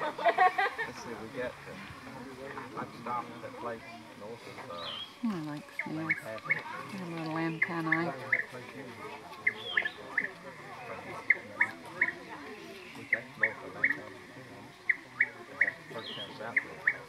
Let's see if we get them. I've stopped at place north of uh, hmm, I like snails. a little antennae. We got north of Lake First chance